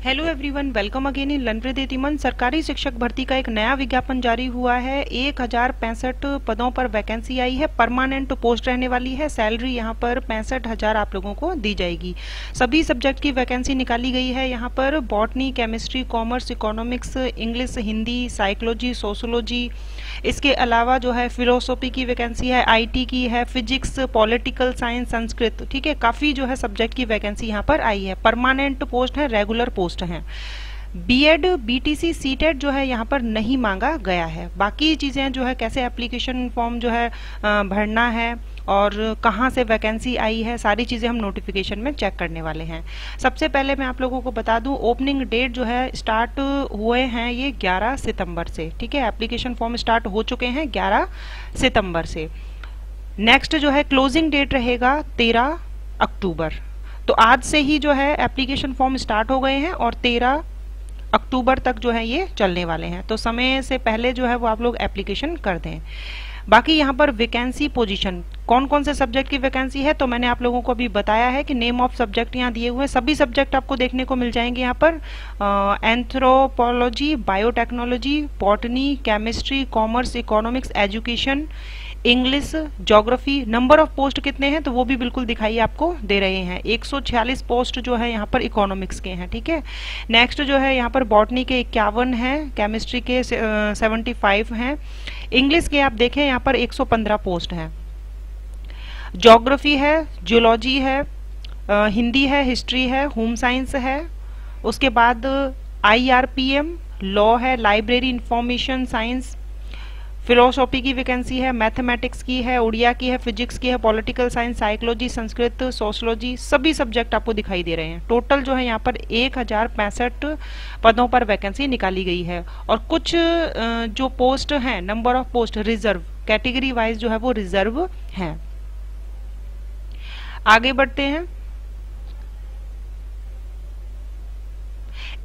Hello everyone welcome again in लनप्रीत मन सरकारी शिक्षक भर्ती का एक नया विज्ञापन जारी हुआ है। एक हज़ार पैंसठ पदों पर वैकेंसी आई है। परमानेंट पोस्ट रहने वाली है। सैलरी यहाँ पर पैंसठ हज़ार आप लोगों को दी जाएगी। सभी सब्जेक्ट की वैकेंसी निकाली गई है। यहाँ पर botany chemistry commerce economics English Hindi psychology sociology इसके अलावा जो है फिलोसॉफी की वैकेंसी है आईटी की है फिजिक्स पॉलिटिकल साइंस संस्कृत। ठीक है? काफ़ी जो है सब्जेक्ट की वैकेंसी यहाँ पर आई है। परमानेंट पोस्ट है रेगुलर पोस्ट पोस्ट हैं। बीएड बीटीसी सीटेट जो है यहाँ पर नहीं मांगा गया है। बाकी चीज़ें जो है, कैसे एप्लीकेशन फॉर्म जो है भरना है और कहाँ से वैकेंसी आई है, सारी चीज़ें हम नोटिफिकेशन में चेक करने वाले हैं। सबसे पहले मैं आप लोगों को बता दूँ ओपनिंग डेट जो है स्टार्ट हुए हैं ये 11 सितंबर से, ठीक है? एप्लीकेशन फॉर्म स्टार्ट हो चुके हैं 11 सितंबर से। नेक्स्ट जो है क्लोजिंग डेट रहेगा 13 अक्टूबर। तो आज से ही जो है एप्लीकेशन फॉर्म स्टार्ट हो गए हैं और तेरह अक्टूबर तक जो है ये चलने वाले हैं। तो समय से पहले जो है वो आप लोग एप्लीकेशन कर दें। बाकी यहाँ पर वैकेंसी पोजीशन कौन कौन से सब्जेक्ट की वैकेंसी है? तो मैंने आप लोगों को अभी बताया है कि नेम ऑफ़ सब्जेक्ट यहाँ दिए हुए सभी सब्जेक्ट आपको देखने को मिल जाएँगे यहाँ पर। Anthropology biotechnology botany chemistry commerce economics education English geography number of post कितने हैं तो वो भी बिल्कुल दिखाई आपको दे रहे हैं। 146 पोस्ट जो है, यहाँ पर इकोनॉमिक्स के हैं, ठीक है? नेक्स्ट जो है, यहाँ पर बॉटनी के इक्यावन हैं केमिस्ट्री के सेवेंटी फाइव हैं। इंग्लिश के आप देखें, यहाँ पर 115 पोस्ट हैं। जोग्राफी है जियोलॉजी है हिंदी है हिस्ट्री है होम साइंस है। उसके बाद आईआरपीएम लॉ है लाइब्रेरी इंफॉर्मेशन साइंस फिलोसॉफी की वैकेंसी है, मैथमेटिक्स की है, उड़िया की है, फिजिक्स की है, political science, psychology, Sanskrit, sociology, सभी सब्जेक्ट आपको दिखाई दे रहे हैं। टोटल जो है यहाँ पर एक हज़ार पैंसठ पदों पर वैकेंसी निकाली गई है। और कुछ जो पोस्ट हैं number of post reserve category wise जो है वो रिज़र्व हैं। आगे बढ़ते हैं।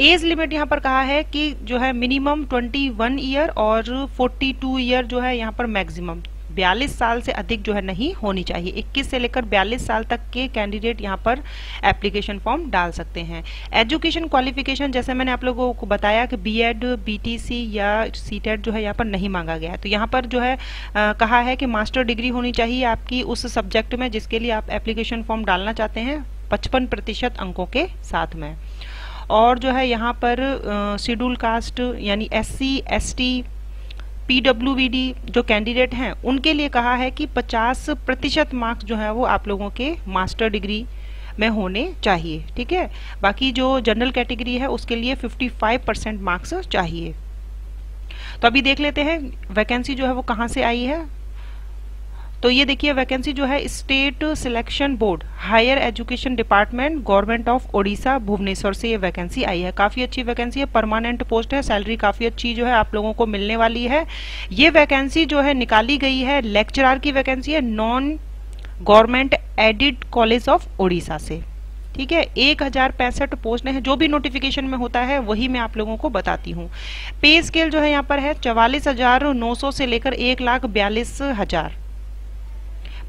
एज लिमिट यहाँ पर कहा है कि जो है मिनिमम 21 ईयर और 42 ईयर जो है यहाँ पर मैक्सिमम। 42 साल से अधिक जो है नहीं होनी चाहिए। 21 से लेकर 42 साल तक के कैंडिडेट यहाँ पर एप्लीकेशन फॉर्म डाल सकते हैं। एजुकेशन क्वालिफिकेशन जैसे मैंने आप लोगों को बताया कि बीएड बीटीसी या सीटेट जो है यहाँ पर नहीं मांगा गया है। तो यहाँ पर जो है आ, कहा है कि मास्टर डिग्री होनी चाहिए आपकी उस सब्जेक्ट में जिसके लिए आप एप्लीकेशन फॉर्म डालना चाहते हैं पचपन प्रतिशत अंकों के साथ में। और जो है यहाँ पर शेड्यूल कास्ट यानी S C S T P W B D जो कैंडिडेट हैं, उनके लिए कहा है कि 50 प्रतिशत मार्क्स जो है वो आप लोगों के मास्टर डिग्री में होने चाहिए, ठीक है? बाकी जो जनरल कैटेगरी है, उसके लिए 55 परसेंट मार्क्स चाहिए। तो अभी देख लेते हैं, वैकेंसी जो है वो कहाँ से आई है? तो ये देखिए वैकेंसी जो है state selection board higher education department government of Odisha Bhubaneswar से ये वैकेंसी आई है। काफ़ी अच्छी वैकेंसी है परमानेंट पोस्ट है सैलरी काफ़ी अच्छी जो है, आप लोगों को मिलने वाली है। ये वैकेंसी जो है, निकाली गई है लेक्चरार की वैकेंसी है non government aided college of Odisha से। ठीक है, एक हज़ार पैंसठ पोस्ट है, जो भी नोटिफिकेशन में होता है, वही मैं आप लोगों को बताती हूँ। पे स्केल जो है, यहाँ पर है, चवालीस हज़ार नौ सौ से लेकर एक लाख बयालीस हज़ार।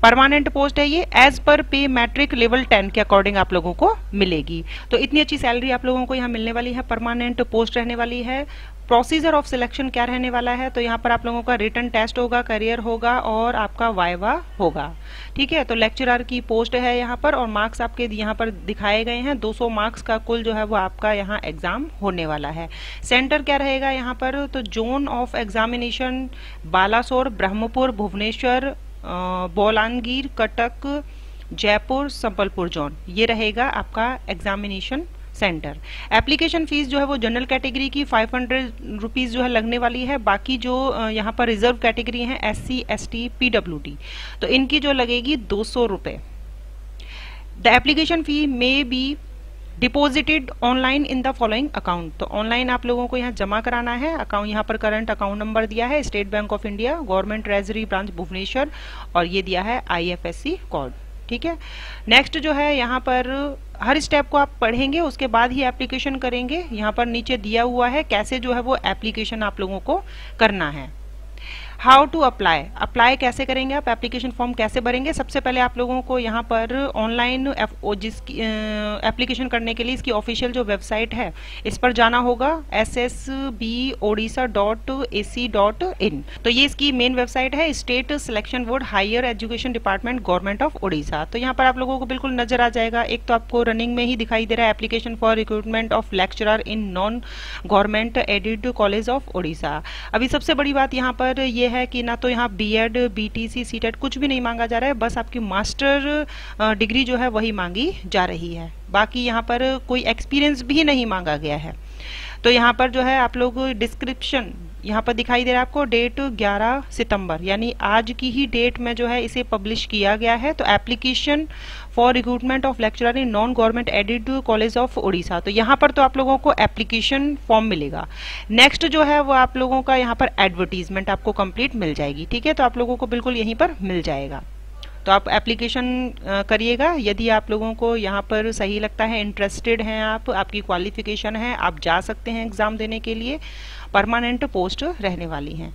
परमानेंट पोस्ट है ये एज पर पे मैट्रिक लेवल टेन के अकॉर्डिंग आप लोगों को मिलेगी। तो इतनी अच्छी सैलरी आप लोगों को यहाँ मिलने वाली है परमानेंट पोस्ट रहने वाली है। प्रोसीजर ऑफ़ सिलेक्शन क्या रहने वाला है तो यहाँ पर आप लोगों का रिटर्न टेस्ट होगा करियर होगा और आपका वाइवा होगा। ठीक है तो लेक्चरर की पोस्ट है यहाँ पर और मार्क्स आपके यहाँ पर दिखाए गए हैं। 200 मार्क्स का कुल जो है वो आपका यहाँ एग्ज़ाम होने वाला है। सेंटर क्या रहेगा यहाँ पर तो zone of examination Balasore, Brahmapur, Bhubaneswar Bolangir, Cuttack, Jeypore, Sambalpur, zone. ये रहेगा आपका एग्जामिनेशन सेंटर एप्लीकेशन फ़ीस जो है वो जनरल कैटेगरी की फाइव हंड्रेड रुपीज़ जो है लगने वाली है। बाकी जो यहाँ पर रिज़र्व कैटेगरी है S C S T D तो इनकी जो लगेगी दो सौ रुपये the application fee may be deposited online in the following account तो ऑनलाइन आप लोगों को यहाँ जमा कराना है। अकाउंट यहाँ पर करंट अकाउंट नंबर दिया है State Bank of India government treasury branch Bhubaneswar और ये दिया है आईएफएससी कोड ठीक है? नेक्स्ट जो है, यहाँ पर हर स्टेप को आप पढ़ेंगे, उसके बाद ही एप्लीकेशन करेंगे। यहाँ पर नीचे दिया हुआ है कैसे जो है वो एप्लीकेशन आप लोगों को करना है। हाउ टू अप्लाई अप्लाई कैसे करेंगे आप? एप्लीकेशन फॉर्म कैसे भरेंगे? सबसे पहले आप लोगों को यहाँ पर ऑनलाइन जिसकी एप्लीकेशन करने के लिए इसकी ऑफिशियल जो वेबसाइट है, इस पर जाना होगा। S S B Odisha dot A C dot in तो ये इसकी मेन वेबसाइट है state selection board higher education department government of Odisha तो यहाँ पर आप लोगों को बिल्कुल नज़र आ जाएगा। एक तो आपको रनिंग में ही दिखाई दे रहा है application for recruitment of lecturer in non government aided college of Odisha अभी सबसे बड़ी बात यहाँ पर ये है कि ना तो यहाँ B Ed B T C C TET कुछ भी नहीं मांगा जा रहा है, बस आपकी मास्टर डिग्री जो है वही मांगी जा रही है। बाकी यहाँ पर कोई एक्सपीरियंस भी नहीं मांगा गया है। तो यहाँ पर जो है आप लोग डिस्क्रिप्शन यहाँ पर दिखाई दे रहा है आपको, डेट 11 सितंबर, यानी आज की ही डेट में जो है इसे पब्लिश किया गया है। तो application for recruitment of lecturer in non government aided college of Odisha तो यहाँ पर तो आप लोगों को एप्लीकेशन फॉर्म मिलेगा। नेक्स्ट जो है वो आप लोगों का यहाँ पर एडवर्टीजमेंट आपको कंप्लीट मिल जाएगी। ठीक है? तो आप लोगों को बिल्कुल यहीं पर मिल जाएगा। तो आप एप्लीकेशन करिएगा। यदि आप लोगों को यहाँ पर सही लगता है इंटरेस्टेड हैं आप, आपकी क्वालिफिकेशन है, आप जा सकते हैं एग्ज़ाम देने के लिए। परमानेंट पोस्ट रहने वाली हैं।